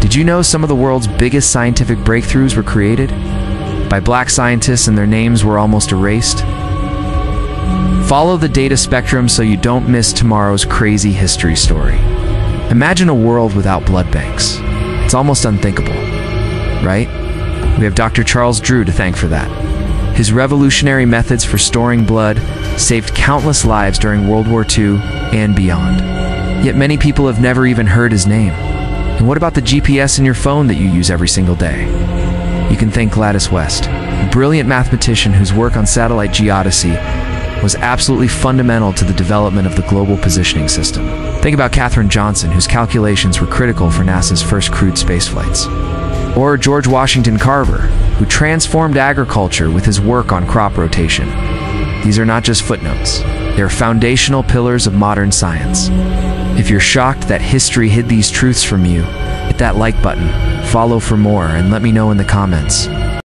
Did you know some of the world's biggest scientific breakthroughs were created by black scientists and their names were almost erased? Follow the data spectrum so you don't miss tomorrow's crazy history story. Imagine a world without blood banks. It's almost unthinkable, right? We have Dr. Charles Drew to thank for that. His revolutionary methods for storing blood saved countless lives during World War II and beyond. Yet many people have never even heard his name. And what about the GPS in your phone that you use every single day? You can thank Gladys West, a brilliant mathematician whose work on satellite geodesy was absolutely fundamental to the development of the global positioning system. Think about Katherine Johnson, whose calculations were critical for NASA's first crewed spaceflights. Or George Washington Carver, who transformed agriculture with his work on crop rotation. These are not just footnotes, they are foundational pillars of modern science. If you're shocked that history hid these truths from you, hit that like button, follow for more, and let me know in the comments.